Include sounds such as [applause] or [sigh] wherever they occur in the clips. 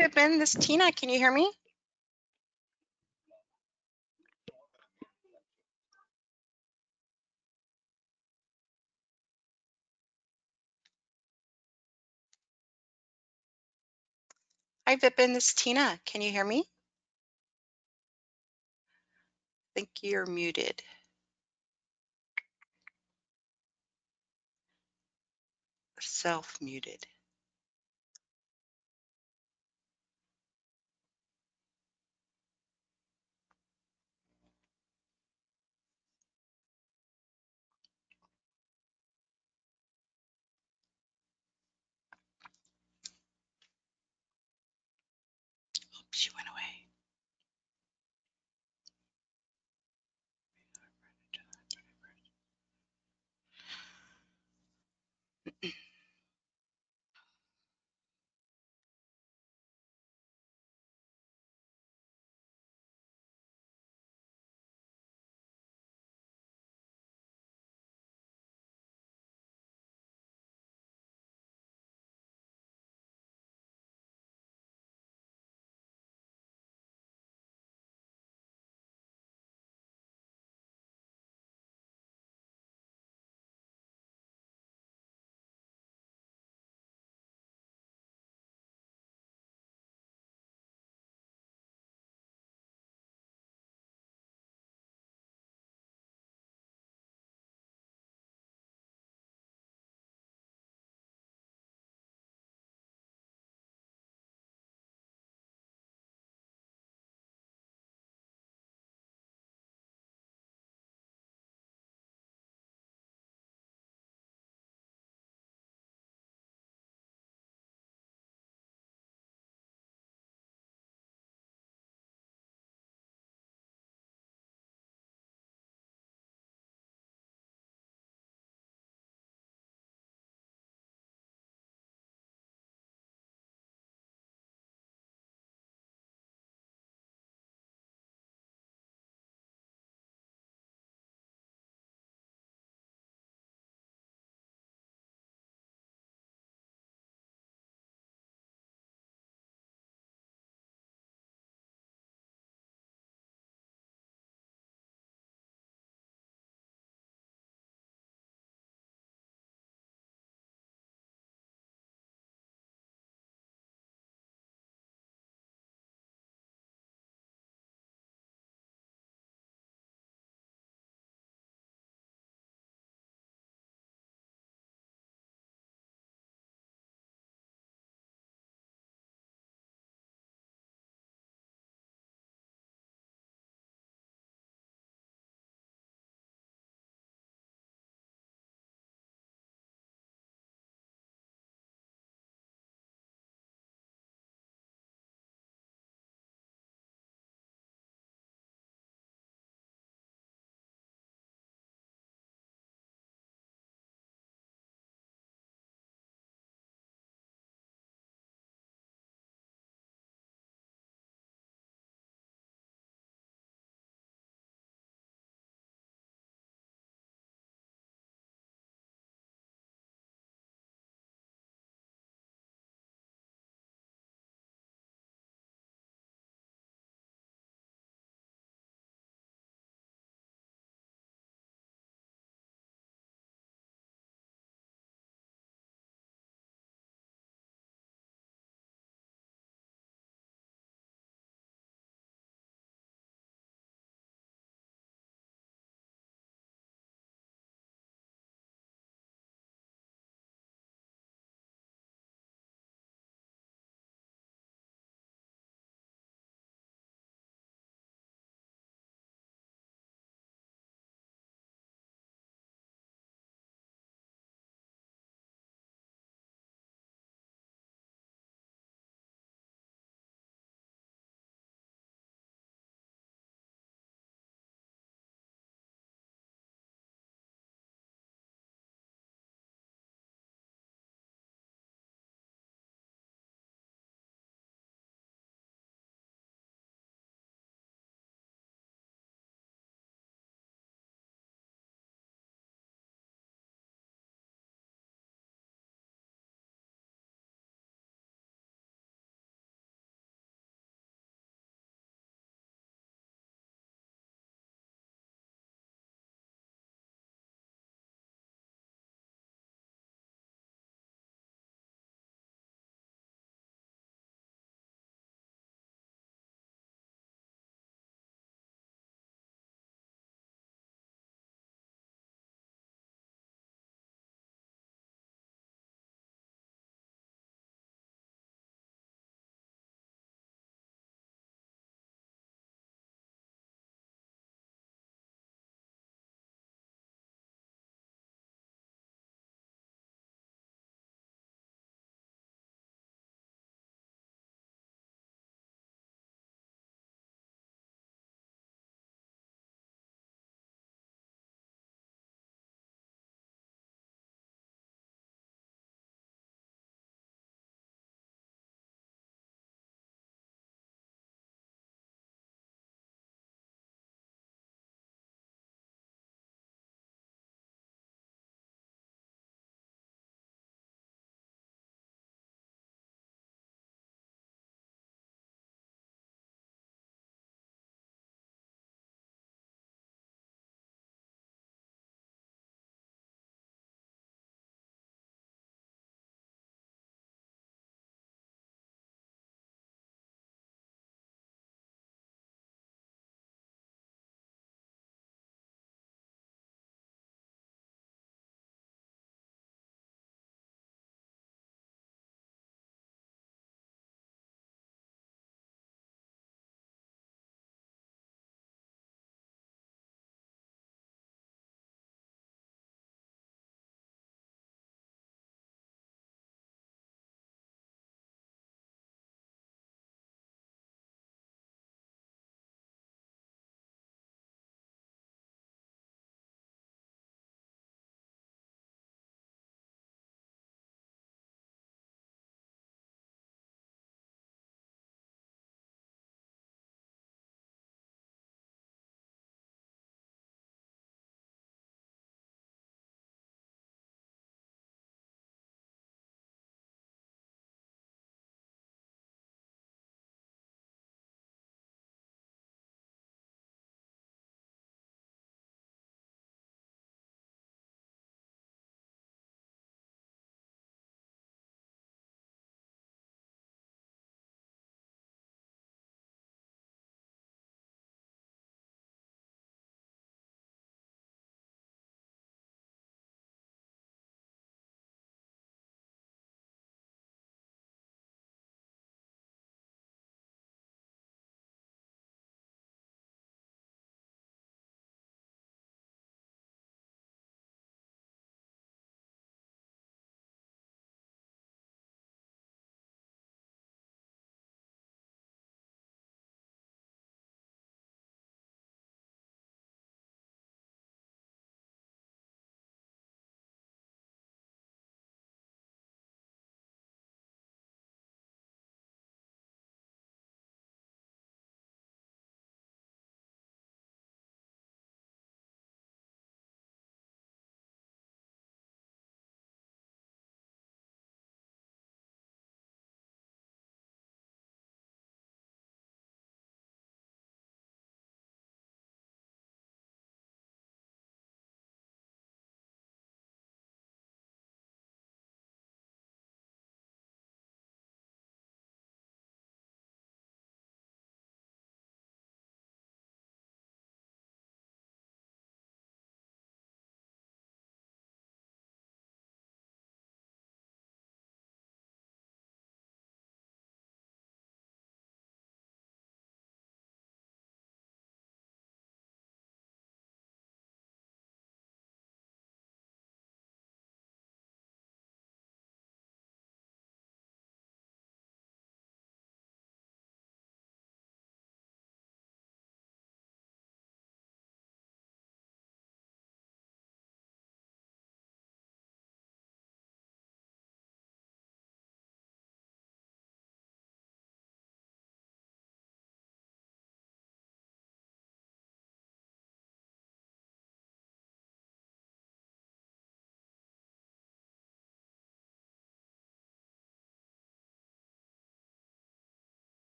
Vipin, this is Tina. Can you hear me? Hi, Vipin, this is Tina. Can you hear me? I think you're muted. Self-muted. Oops, she went away.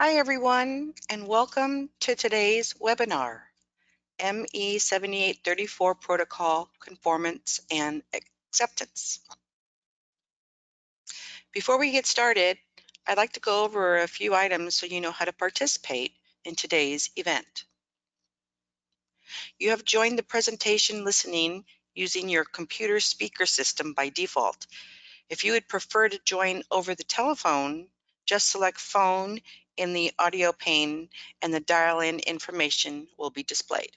Hi, everyone, and welcome to today's webinar, ME 7834 Protocol Conformance and Acceptance. Before we get started, I'd like to go over a few items so you know how to participate in today's event. You have joined the presentation listening using your computer speaker system by default. If you would prefer to join over the telephone, just select phone in the audio pane and the dial-in information will be displayed.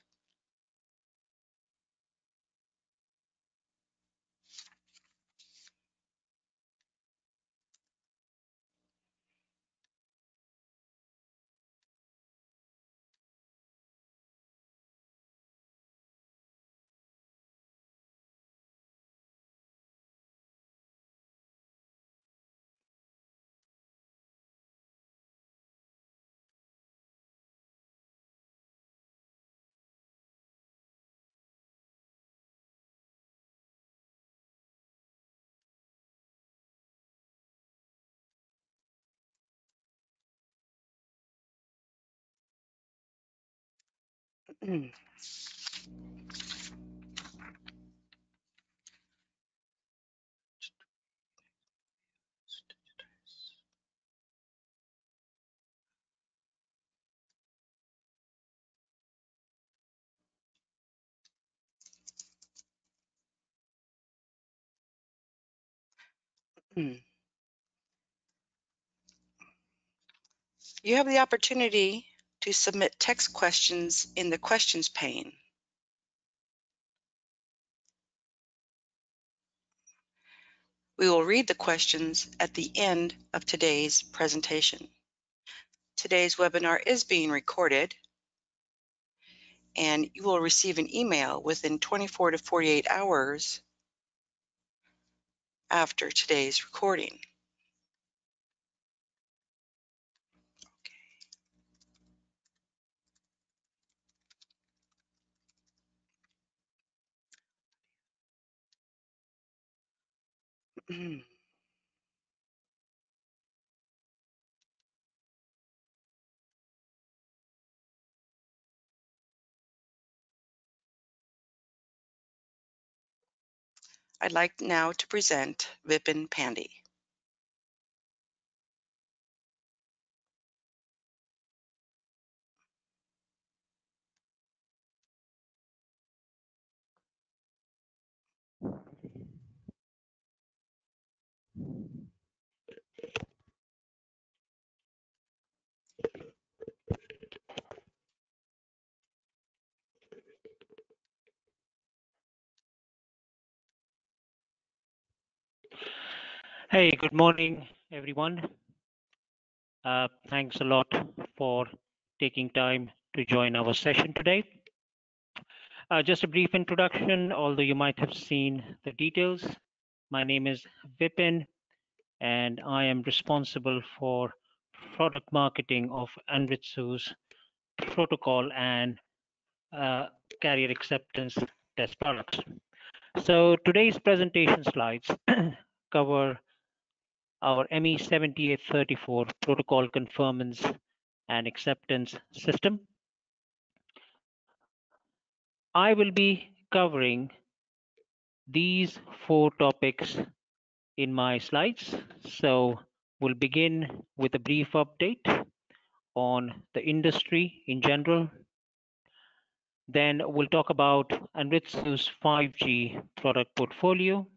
You have the opportunity to submit text questions in the questions pane. We will read the questions at the end of today's presentation. Today's webinar is being recorded and you will receive an email within 24 to 48 hours after today's recording. Mm. I'd like now to present Vipin Pandey. Hey, good morning, everyone. Uh, thanks a lot for taking time to join our session today. Uh, just a brief introduction, although you might have seen the details. My name is Vipin, and I am responsible for product marketing of Anritsu's protocol and uh, carrier acceptance test products. So today's presentation slides [clears throat] cover our ME7834 protocol conformance and acceptance system. I will be covering these four topics in my slides. So we'll begin with a brief update on the industry in general. Then we'll talk about Anritsu's 5G product portfolio.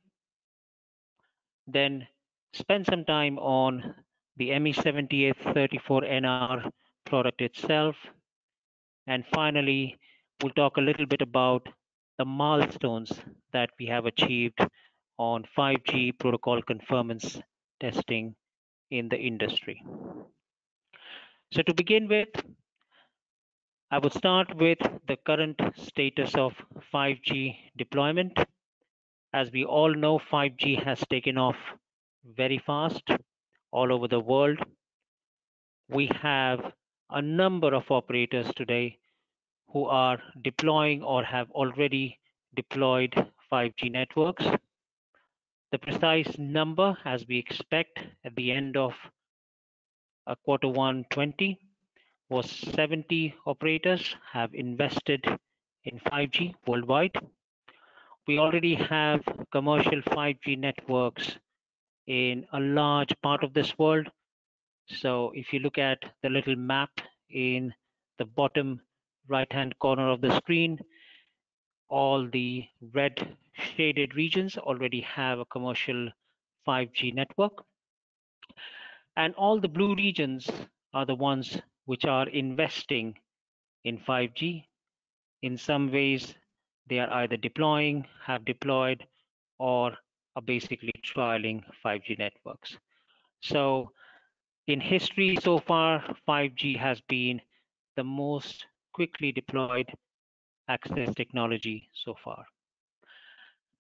Then spend some time on the ME7834NR product itself. And finally, we'll talk a little bit about the milestones that we have achieved on 5G protocol conformance testing in the industry. So to begin with, I will start with the current status of 5G deployment. As we all know, 5G has taken off very fast all over the world. We have a number of operators today who are deploying or have already deployed 5G networks. The precise number, as we expect at the end of uh, quarter one 20 was 70 operators have invested in 5G worldwide. We already have commercial 5G networks in a large part of this world. So if you look at the little map in the bottom right hand corner of the screen, all the red shaded regions already have a commercial 5G network. And all the blue regions are the ones which are investing in 5G. In some ways, they are either deploying, have deployed, or are basically trialing 5G networks. So in history so far, 5G has been the most quickly deployed access technology so far.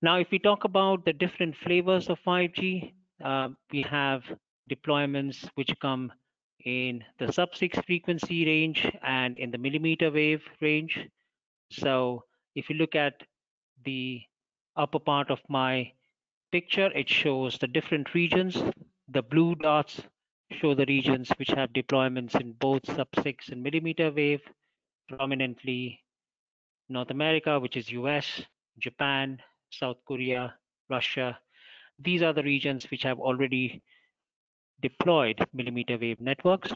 Now, if we talk about the different flavors of 5G, uh, we have deployments which come in the sub-6 frequency range and in the millimeter wave range. So if you look at the upper part of my picture, it shows the different regions. The blue dots show the regions which have deployments in both sub-6 and millimeter wave, prominently North America, which is US, Japan, South Korea, Russia. These are the regions which have already deployed millimeter wave networks.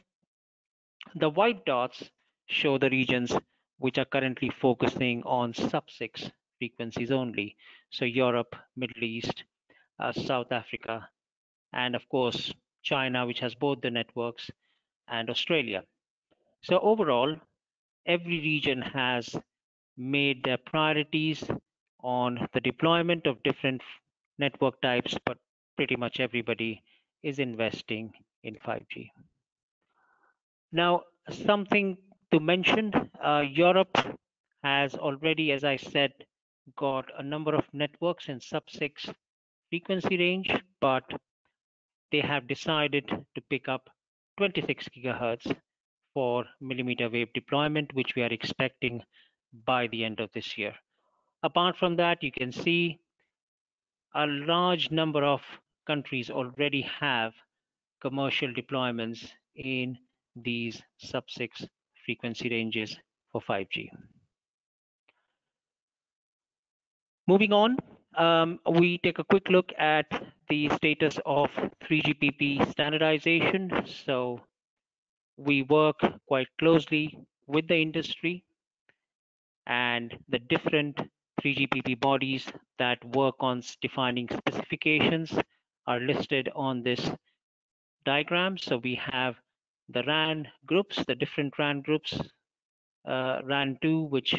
The white dots show the regions which are currently focusing on sub-6 frequencies only. So Europe, Middle East, South Africa, and of course, China, which has both the networks, and Australia. So overall, every region has made their priorities on the deployment of different network types, but pretty much everybody is investing in 5G. Now, something to mention, uh, Europe has already, as I said, got a number of networks in sub-6 frequency range, but they have decided to pick up 26 gigahertz for millimeter wave deployment, which we are expecting by the end of this year. Apart from that, you can see a large number of countries already have commercial deployments in these sub-6 frequency ranges for 5G. Moving on, um, we take a quick look at the status of 3GPP standardization. So we work quite closely with the industry and the different 3GPP bodies that work on defining specifications are listed on this diagram. So we have the RAN groups, the different RAN groups, uh, RAN2, which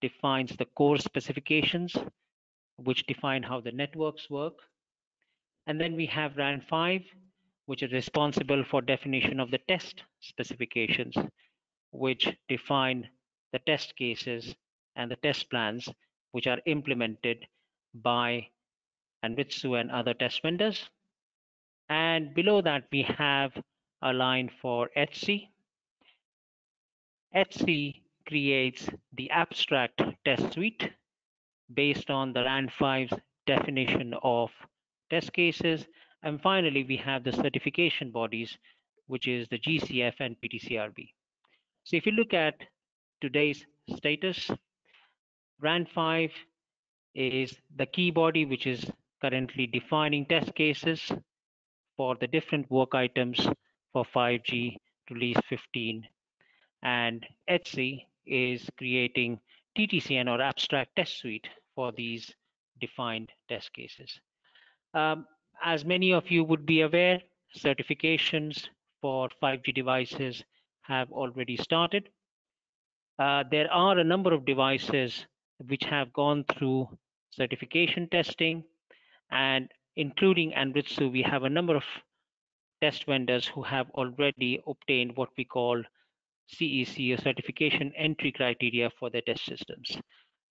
defines the core specifications, which define how the networks work. And then we have RAN5, which is responsible for definition of the test specifications, which define the test cases and the test plans, which are implemented by Anritsu and other test vendors. And below that, we have a line for ETSI. ETSI creates the abstract test suite based on the RAN5's definition of test cases. And finally, we have the certification bodies, which is the GCF and PTCRB. So if you look at today's status, RAN5 is the key body which is currently defining test cases for the different work items for 5G release 15. And ETSI is creating TTCN or abstract test suite for these defined test cases. Um, as many of you would be aware, certifications for 5G devices have already started. Uh, there are a number of devices which have gone through certification testing and including Anritsu, we have a number of test vendors who have already obtained what we call CEC or certification entry criteria for their test systems.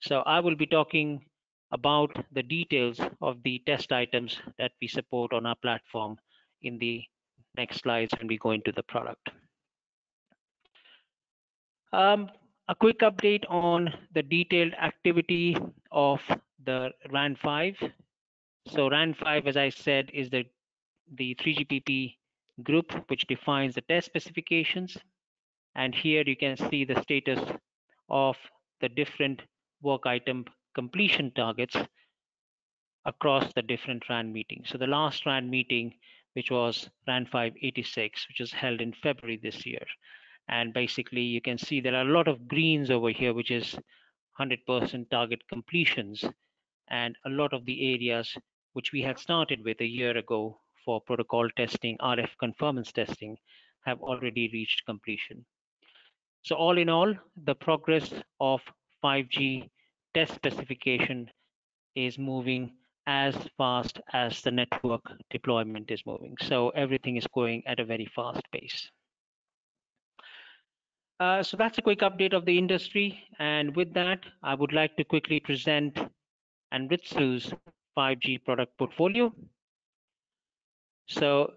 So I will be talking about the details of the test items that we support on our platform in the next slides when we go into the product. Um, a quick update on the detailed activity of the RAN5. So RAN5, as I said, is the, the 3GPP group, which defines the test specifications. And here you can see the status of the different work item completion targets across the different RAN meetings. So the last RAN meeting, which was RAN 586, which was held in February this year. And basically you can see there are a lot of greens over here, which is 100% target completions and a lot of the areas which we had started with a year ago for protocol testing, RF conformance testing, have already reached completion. So all in all, the progress of 5G test specification is moving as fast as the network deployment is moving. So everything is going at a very fast pace. Uh, so that's a quick update of the industry. And with that, I would like to quickly present Anritsu's 5G product portfolio. So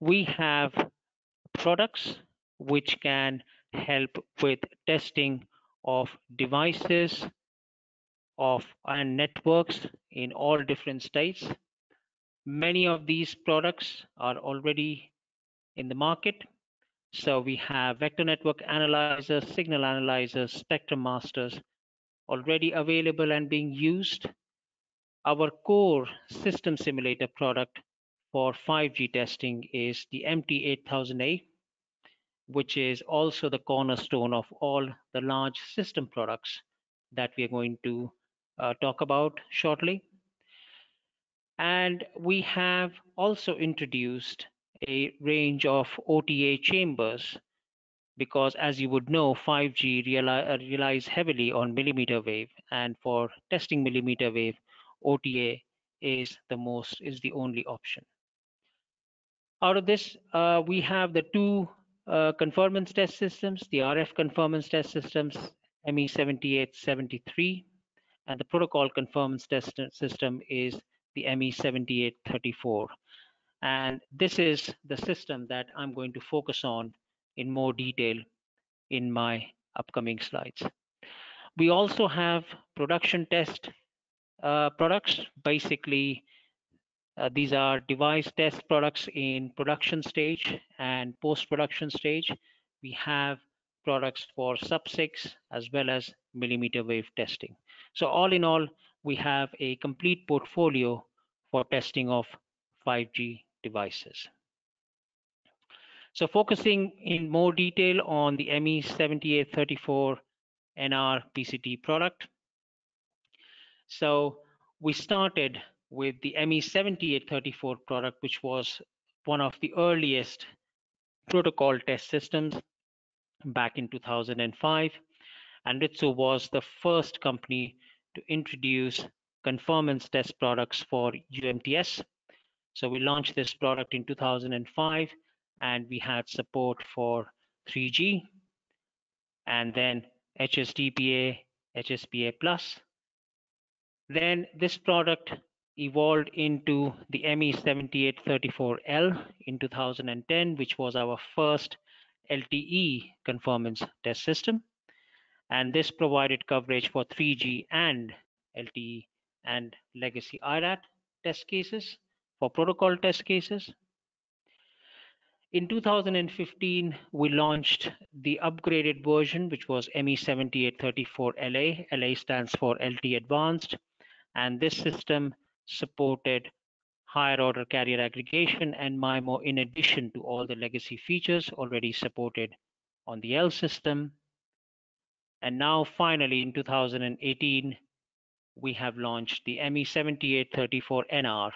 we have products which can help with testing of devices of and networks in all different states. Many of these products are already in the market. So we have vector network analyzers, signal analyzers, spectrum masters already available and being used. Our core system simulator product for 5G testing is the MT8000A, which is also the cornerstone of all the large system products that we are going to uh, talk about shortly. And we have also introduced a range of OTA chambers because as you would know, 5G uh, relies heavily on millimeter wave and for testing millimeter wave, OTA is the most, is the only option. Out of this, uh, we have the two conformance test systems, the RF conformance test systems, ME7873, and the protocol conformance test system is the ME7834. And this is the system that I'm going to focus on in more detail in my upcoming slides. We also have production test uh, products. Basically, uh, these are device test products in production stage and post-production stage. We have products for sub-6 as well as millimeter wave testing. So all in all, we have a complete portfolio for testing of 5G devices. So focusing in more detail on the ME7834 NR PCT product. So we started with the ME7834 product, which was one of the earliest protocol test systems back in 2005. And Anritsu was the first company to introduce conformance test products for UMTS. So we launched this product in 2005 and we had support for 3G and then HSDPA, HSPA plus. Then this product evolved into the ME7834L in 2010, which was our first LTE conformance test system. And this provided coverage for 3G and LTE and legacy IRAT test cases for protocol test cases. In 2015, we launched the upgraded version, which was ME7834LA. LA stands for LTE Advanced. And this system supported higher order carrier aggregation and MIMO in addition to all the legacy features already supported on the L system. And now finally in 2018, we have launched the ME7834NR,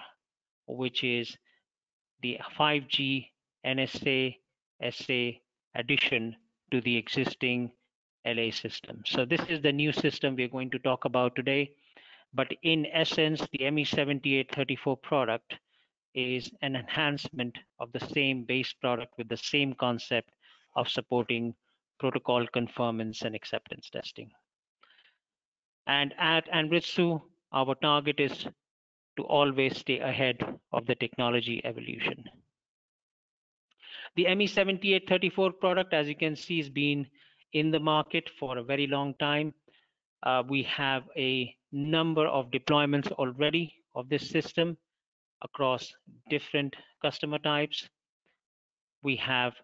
which is the 5G NSA SA addition to the existing LA system. So this is the new system we're going to talk about today. But in essence, the ME7834 product is an enhancement of the same base product with the same concept of supporting protocol conformance and acceptance testing. And at Anritsu, our target is to always stay ahead of the technology evolution. The ME7834 product, as you can see, has been in the market for a very long time. Uh, we have a number of deployments already of this system across different customer types. we have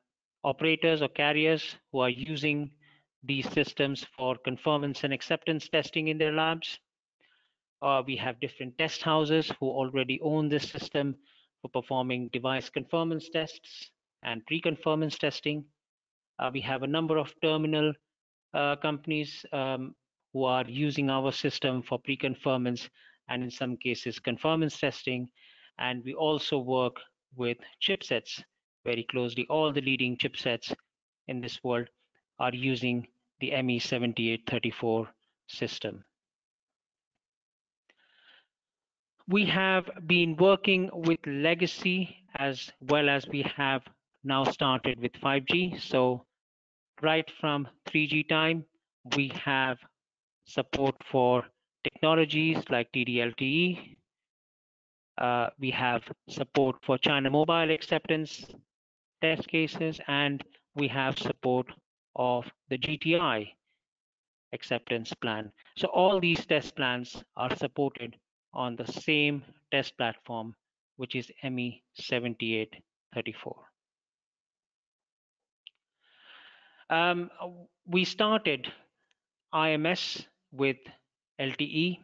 operators or carriers who are using these systems for conformance and acceptance testing in their labs. Uh, we have different test houses who already own this system for performing device conformance tests and pre-conformance testing. Uh, we have a number of terminal uh, companies um, who are using our system for pre-conformance and in some cases conformance testing. And we also work with chipsets very closely. All the leading chipsets in this world are using the ME7834 system. We have been working with legacy as well as we have now started with 5G. So right from 3G time, we have support for technologies like TD-LTE. Uh, we have support for China Mobile acceptance test cases, and we have support of the GTI acceptance plan. So all these test plans are supported on the same test platform, which is ME7834. Um, we started IMS with LTE,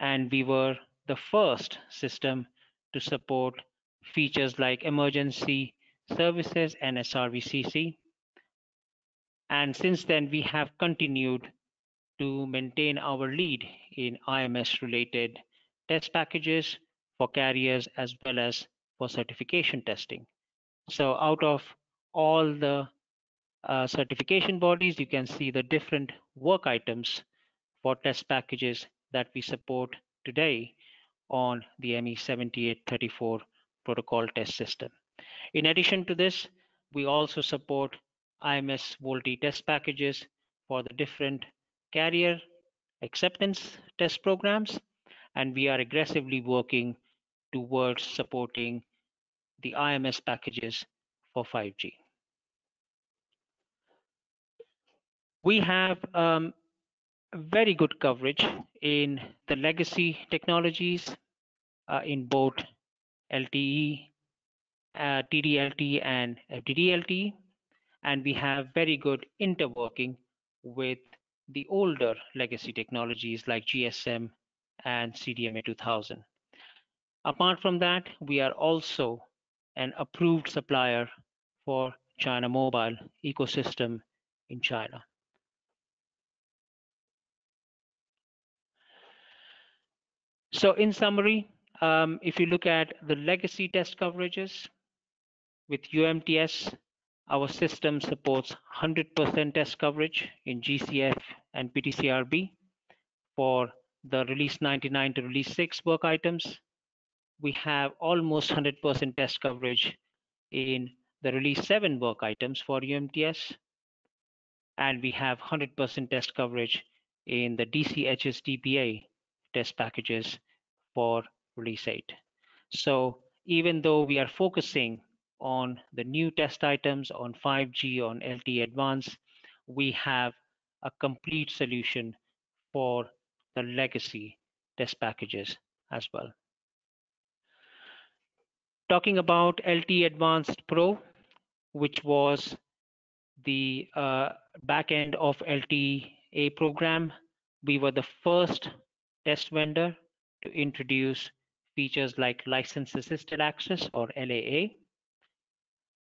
and we were the first system to support features like emergency services and SRVCC. And since then, we have continued to maintain our lead in IMS related test packages for carriers as well as for certification testing. So out of all the uh, certification bodies, you can see the different work items test packages that we support today on the ME7834 protocol test system. In addition to this, we also support IMS VoLTE test packages for the different carrier acceptance test programs, and we are aggressively working towards supporting the IMS packages for 5G. We have um, very good coverage in the legacy technologies uh, in both LTE, uh, TD-LTE, and FDD-LTE, and we have very good interworking with the older legacy technologies like GSM and CDMA 2000. Apart from that, we are also an approved supplier for China Mobile ecosystem in China. So in summary, um, if you look at the legacy test coverages with UMTS, our system supports 100% test coverage in GCF and PTCRB for the release 99 to release 6 work items. We have almost 100% test coverage in the release 7 work items for UMTS. And we have 100% test coverage in the DC-HSDPA test packages for release 8. So even though we are focusing on the new test items on 5G, on LTE Advanced, we have a complete solution for the legacy test packages as well. Talking about LTE Advanced Pro, which was the uh, back end of LTE program, we were the first test vendor to introduce features like license assisted access or LAA.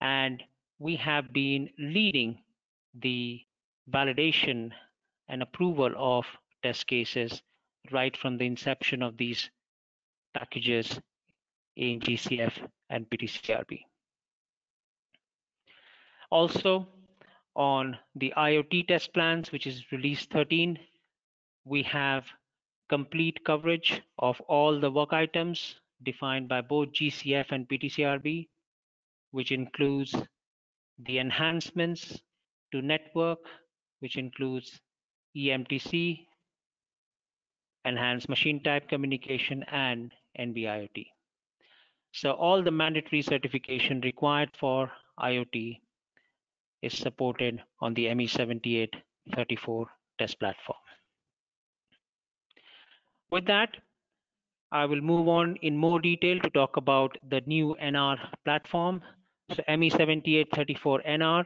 And we have been leading the validation and approval of test cases right from the inception of these packages in GCF and PTCRB. Also, on the IoT test plans, which is release 13, we have complete coverage of all the work items defined by both GCF and PTCRB, which includes the enhancements to network, which includes EMTC, enhanced machine type communication, and NB-IoT. So all the mandatory certification required for IoT is supported on the ME7834 test platform. With that, I will move on in more detail to talk about the new NR platform. So ME7834NR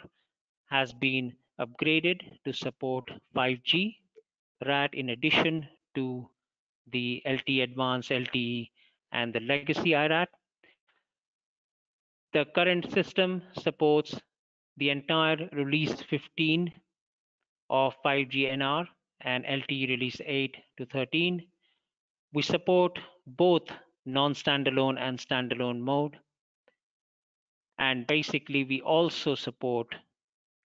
has been upgraded to support 5G RAT in addition to the LTE Advanced LTE and the legacy IRAT. The current system supports the entire release 15 of 5G NR and LTE release 8 to 13. We support both non-standalone and standalone mode. And basically, we also support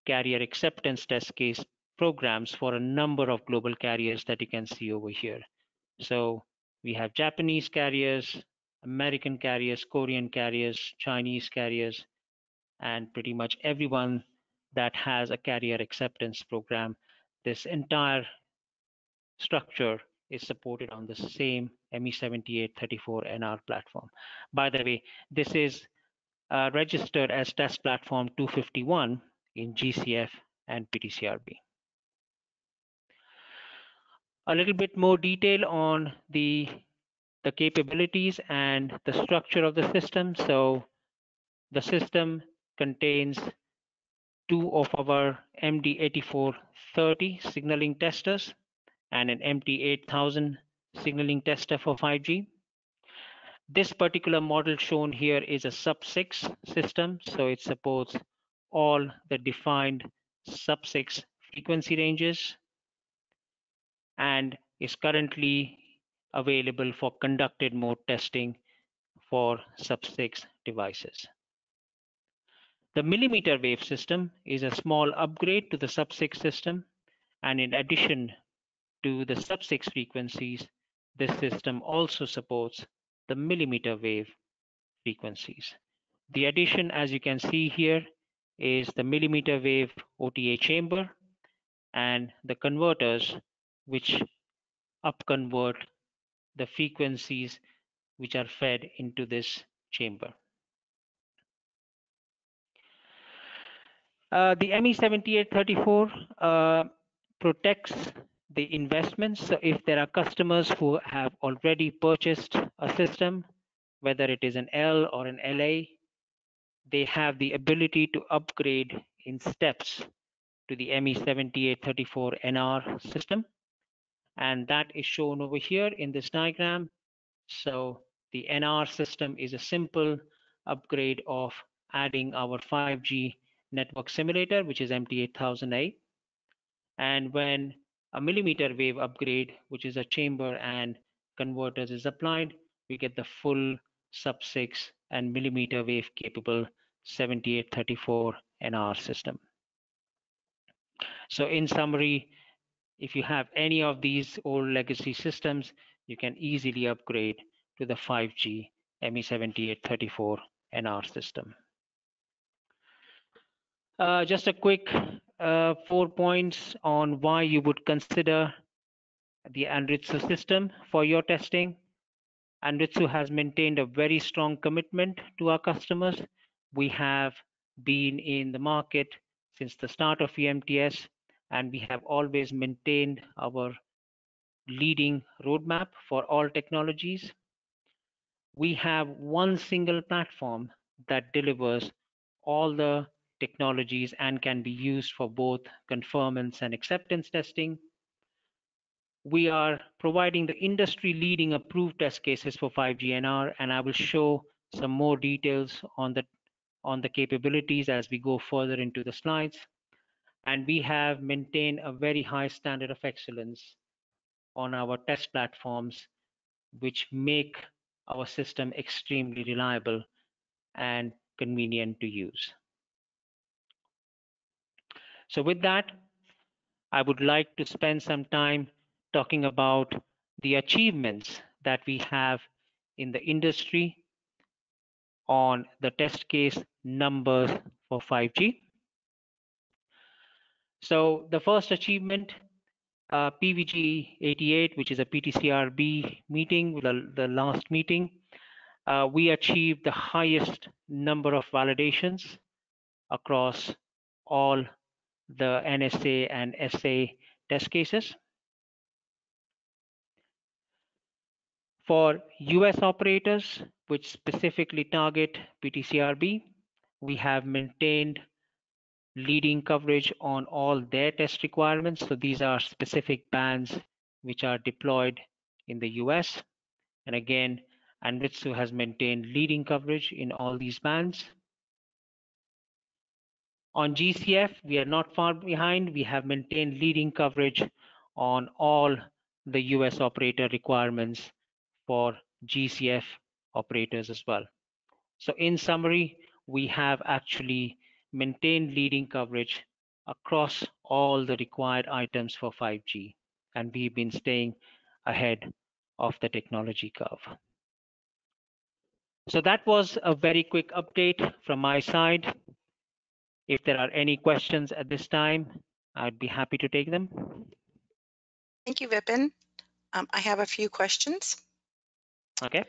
carrier acceptance test case programs for a number of global carriers that you can see over here. So we have Japanese carriers, American carriers, Korean carriers, Chinese carriers, and pretty much everyone that has a carrier acceptance program. This entire structure is supported on the same ME7834NR platform. By the way, this is uh, registered as test platform 251 in GCF and PTCRB. A little bit more detail on the the capabilities and the structure of the system. So the system contains two of our MD8430 signaling testers and an MT8000 signaling tester for 5G. This particular model shown here is a sub-6 system, so it supports all the defined sub-6 frequency ranges and is currently available for conducted mode testing for sub-6 devices. The millimeter wave system is a small upgrade to the sub-6 system, and in addition to the sub-6 frequencies, this system also supports the millimeter wave frequencies. The addition, as you can see here, is the millimeter wave OTA chamber and the converters which upconvert the frequencies which are fed into this chamber. Uh, the ME7834 uh, protects the investments. So if there are customers who have already purchased a system, whether it is an L or an LA, they have the ability to upgrade in steps to the ME7834NR system and that is shown over here in this diagram. So the NR system is a simple upgrade of adding our 5G network simulator, which is MT8000A. And when a millimeter wave upgrade, which is a chamber and converters is applied, we get the full sub-6 and millimeter wave capable 7834 NR system. So in summary, if you have any of these old legacy systems, you can easily upgrade to the 5G ME7834 NR system. Uh, just a quick uh, four points on why you would consider the Anritsu system for your testing. Anritsu has maintained a very strong commitment to our customers. We have been in the market since the start of UMTS and we have always maintained our leading roadmap for all technologies. We have one single platform that delivers all the technologies and can be used for both conformance and acceptance testing. We are providing the industry leading approved test cases for 5G NR, and I will show some more details on the on the capabilities as we go further into the slides and we have maintained a very high standard of excellence on our test platforms, which make our system extremely reliable and convenient to use. So with that, I would like to spend some time talking about the achievements that we have in the industry on the test case numbers for 5G. So the first achievement, uh, PVG 88, which is a PTCRB meeting, the, the last meeting, uh, we achieved the highest number of validations across all the NSA and SA test cases. For US operators, which specifically target PTCRB, we have maintained leading coverage on all their test requirements. So these are specific bands which are deployed in the US. And again, Anritsu has maintained leading coverage in all these bands. On GCF, we are not far behind. We have maintained leading coverage on all the US operator requirements for GCF operators as well. So in summary, we have actually maintained leading coverage across all the required items for 5G, and we've been staying ahead of the technology curve. So that was a very quick update from my side. If there are any questions at this time, I'd be happy to take them. Thank you, Vipin. Um, I have a few questions. Okay.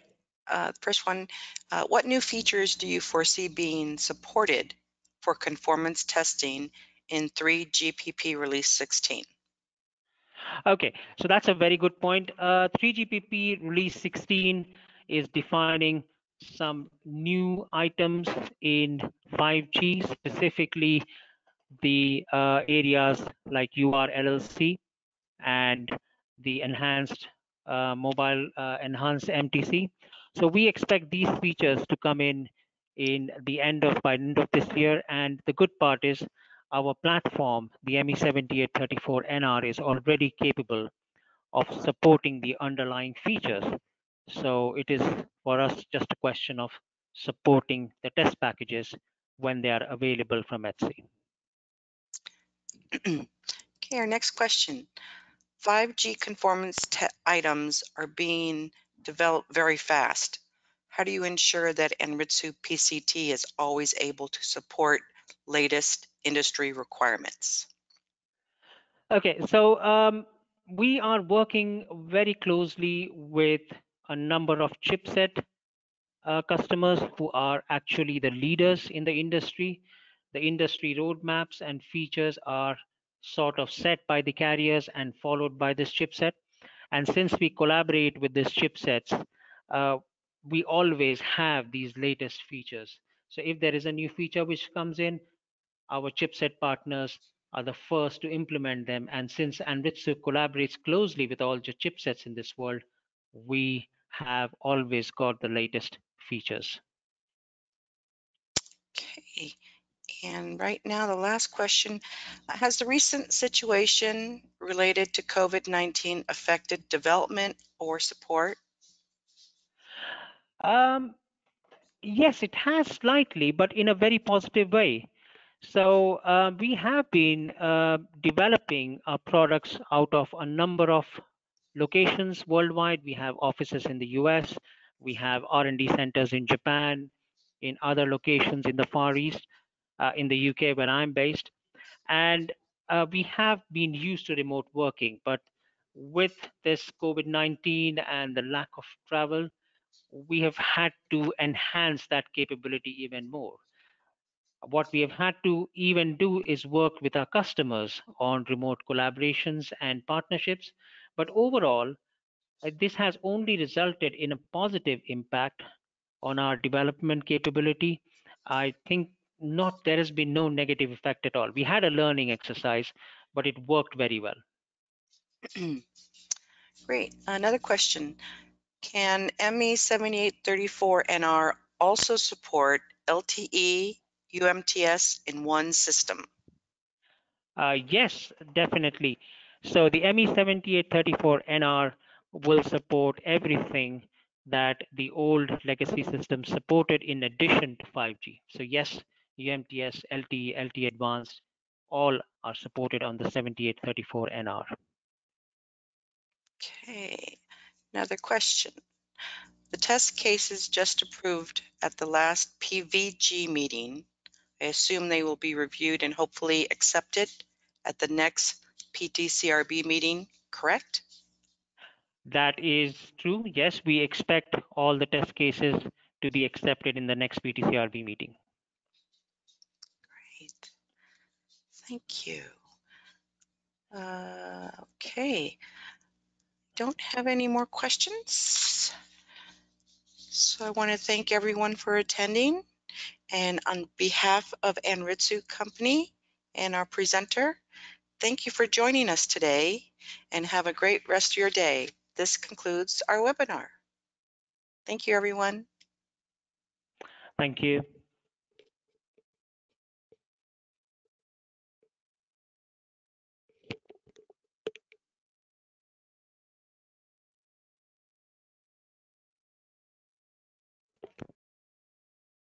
Uh, first one, uh, what new features do you foresee being supported for conformance testing in 3GPP release 16? Okay, so that's a very good point. Uh, 3GPP release 16 is defining some new items in 5G, specifically the uh, areas like URLLC and the enhanced uh, mobile uh, enhanced MTC. So we expect these features to come in in the end of by end of this year. And the good part is our platform, the ME7834NR, is already capable of supporting the underlying features. So it is for us just a question of supporting the test packages when they are available from ETSI. [clears throat] okay, our next question. 5G conformance items are being developed very fast. How do you ensure that Anritsu PCT is always able to support latest industry requirements? Okay, so um, we are working very closely with a number of chipset uh, customers who are actually the leaders in the industry. The industry roadmaps and features are sort of set by the carriers and followed by this chipset. And since we collaborate with these chipsets, uh, we always have these latest features. So if there is a new feature which comes in, our chipset partners are the first to implement them. And since Anritsu collaborates closely with all the chipsets in this world, we have always got the latest features. Okay. And right now, the last question, has the recent situation related to COVID-19 affected development or support? Um, yes, it has slightly, but in a very positive way. So uh, we have been uh, developing our products out of a number of locations worldwide. We have offices in the US, we have R&D centers in Japan, in other locations in the Far East, uh, in the UK where I'm based. And uh, we have been used to remote working, but with this COVID-19 and the lack of travel, we have had to enhance that capability even more what we have had to even do is work with our customers on remote collaborations and partnerships. But overall, uh, this has only resulted in a positive impact on our development capability. I think not there has been no negative effect at all. We had a learning exercise, but it worked very well. [clears throat] Great. Another question. Can ME7834NR also support LTE UMTS in one system? Uh, yes, definitely. So the ME7834NR will support everything that the old legacy system supported in addition to 5G. So yes, UMTS, LTE, LTE Advanced, all are supported on the 7834NR. Okay, another question. The test cases just approved at the last PVG meeting I assume they will be reviewed and hopefully accepted at the next PTCRB meeting, correct? That is true. Yes, we expect all the test cases to be accepted in the next PTCRB meeting. Great. Thank you. Uh, okay. Don't have any more questions. So I want to thank everyone for attending And on behalf of Anritsu Company and our presenter, thank you for joining us today and have a great rest of your day. This concludes our webinar. Thank you, everyone. Thank you.